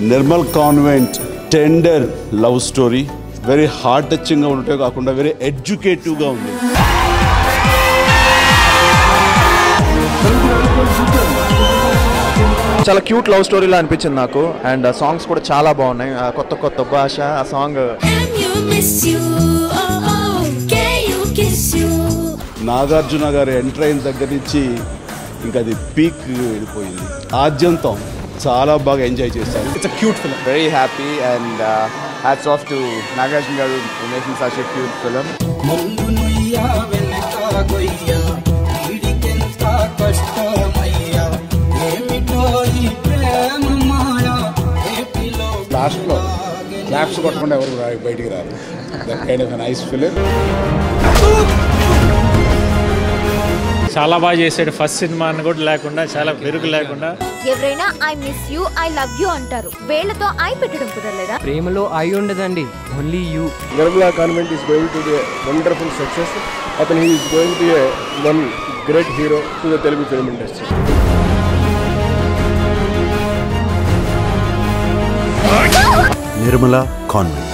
Nirmal convent tender love story very heart టచింగ్గా ఉండటే కాకుండా very ఎడ్యుకేటివ్గా ఉంది. చాలా క్యూట్ లవ్ స్టోరీలా అనిపించింది నాకు. అండ్ సాంగ్స్ కూడా చాలా బాగున్నాయి. ఆ కొత్త కొత్త భాష ఆ సాంగ్? Oh oh? నాగార్జున గారు ఎంటర్ అయిన దగ్గర నుంచి ఇంకా అది పీక్ వెళ్ళిపోయింది. ఆద్యంతం. చాలా బాగా ఎంజాయ్ చేశాను It's a cute film. Very happy and hats off to Nagarjuna గారు making such a cute film ముందు నుయ్య వెనక గొయ్య వీడికెంత కష్టమయ్యా ఏమిటో ఈ ప్రేమ మాయ ఏపిలో లాస్ట్లో క్లాప్స్ కొట్టకుండా ఎవరు బయటికి రారు. That kind of nice film చాలా బాగా చేశాడు. ఫస్ట్ సినిమా అని కూడా లేకుండా చాలా పెరుగు లేకుండా. ఎవరైనా I miss you I love you అంటారు. వేళ్ళతో ఐ పెట్టడం కుదరలేదా? ప్రేమలో అయి ఉండదండి only you. Nirmala convent is going to be wonderful success అతను is going to a one great hero to the Telugu film industry Nirmala convent.